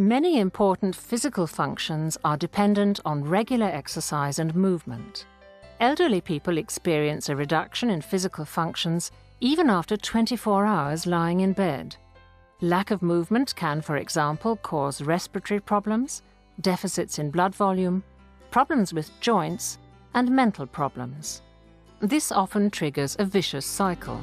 Many important physical functions are dependent on regular exercise and movement. Elderly people experience a reduction in physical functions even after 24 hours lying in bed. Lack of movement can, for example, cause respiratory problems, deficits in blood volume, problems with joints, and mental problems. This often triggers a vicious cycle.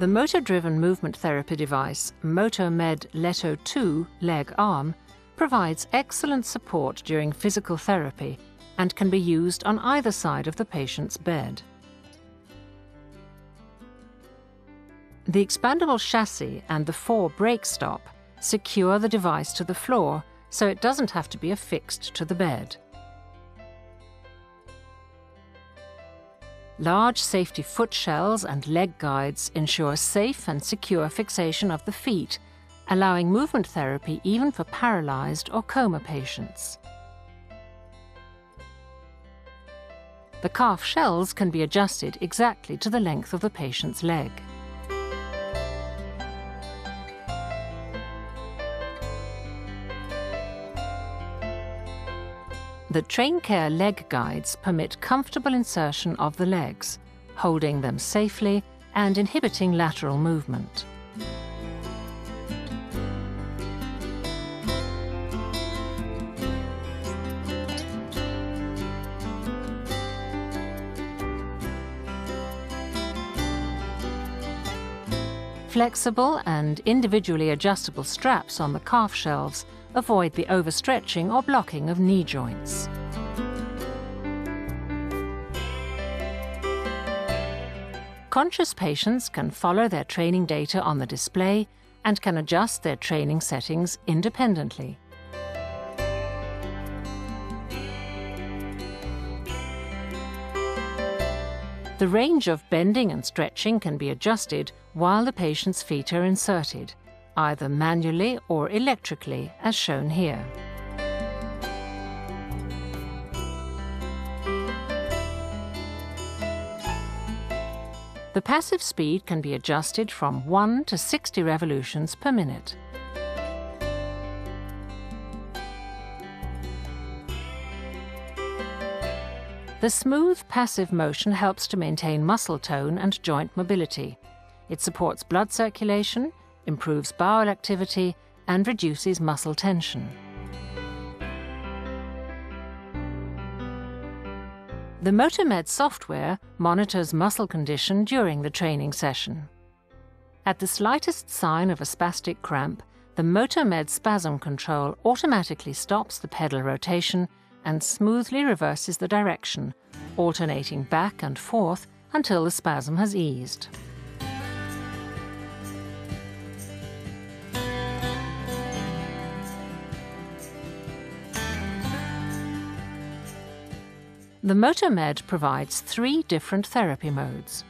The motor-driven movement therapy device MotoMed letto 2 leg arm provides excellent support during physical therapy and can be used on either side of the patient's bed. The expandable chassis and the four brake stop secure the device to the floor so it doesn't have to be affixed to the bed. Large safety foot shells and leg guides ensure safe and secure fixation of the feet, allowing movement therapy even for paralyzed or coma patients. The calf shells can be adjusted exactly to the length of the patient's leg. The TrainCare leg guides permit comfortable insertion of the legs, holding them safely and inhibiting lateral movement. Flexible and individually adjustable straps on the calf shelves avoid the overstretching or blocking of knee joints. Conscious patients can follow their training data on the display and can adjust their training settings independently. The range of bending and stretching can be adjusted while the patient's feet are inserted either manually or electrically, as shown here. The passive speed can be adjusted from 1 to 60 revolutions per minute. The smooth passive motion helps to maintain muscle tone and joint mobility. It supports blood circulation, improves bowel activity, and reduces muscle tension. The MotoMed software monitors muscle condition during the training session. At the slightest sign of a spastic cramp, the MotoMed spasm control automatically stops the pedal rotation and smoothly reverses the direction, alternating back and forth until the spasm has eased. The MotoMed provides three different therapy modes.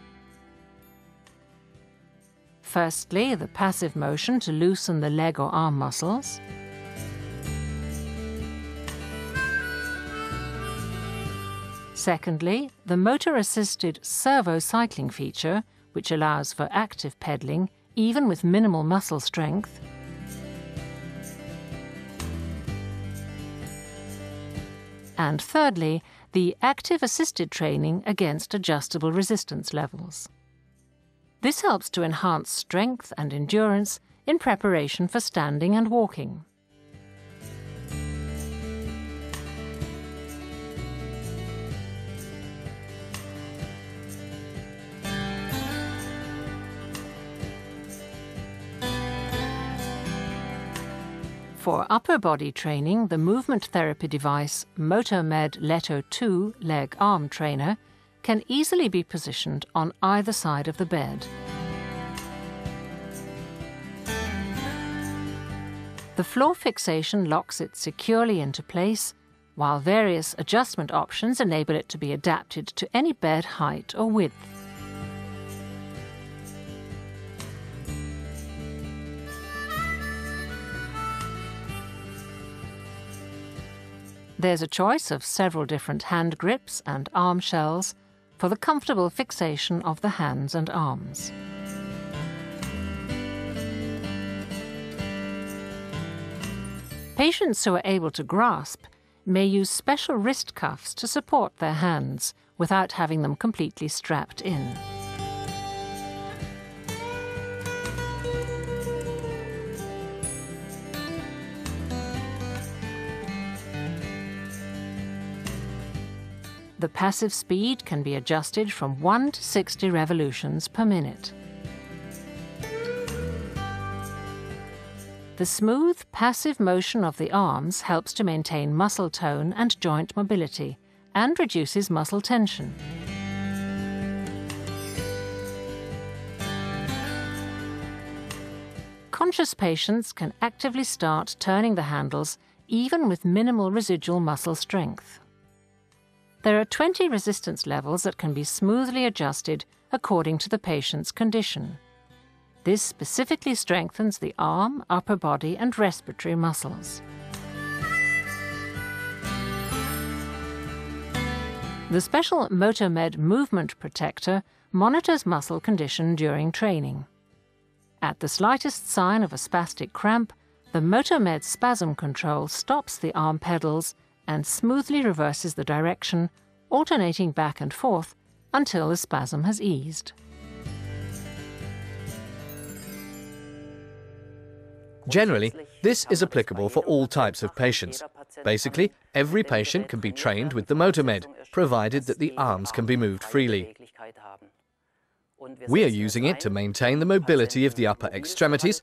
Firstly, the passive motion to loosen the leg or arm muscles. Secondly, the motor-assisted servo cycling feature, which allows for active pedaling even with minimal muscle strength. And thirdly, the active assisted training against adjustable resistance levels. This helps to enhance strength and endurance in preparation for standing and walking. For upper body training, the movement therapy device MotoMed letto 2 leg arm trainer can easily be positioned on either side of the bed. The floor fixation locks it securely into place, while various adjustment options enable it to be adapted to any bed height or width. There's a choice of several different hand grips and arm shells for the comfortable fixation of the hands and arms. Patients who are able to grasp may use special wrist cuffs to support their hands without having them completely strapped in. The passive speed can be adjusted from 1 to 60 revolutions per minute. The smooth, passive motion of the arms helps to maintain muscle tone and joint mobility and reduces muscle tension. Conscious patients can actively start turning the handles even with minimal residual muscle strength. There are 20 resistance levels that can be smoothly adjusted according to the patient's condition. This specifically strengthens the arm, upper body and respiratory muscles. The special Motomed movement protector monitors muscle condition during training. At the slightest sign of a spastic cramp, the Motomed spasm control stops the arm pedals and smoothly reverses the direction, alternating back and forth until the spasm has eased. Generally, this is applicable for all types of patients. Basically, every patient can be trained with the Motomed, provided that the arms can be moved freely. We are using it to maintain the mobility of the upper extremities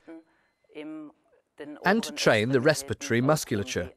and to train the respiratory musculature.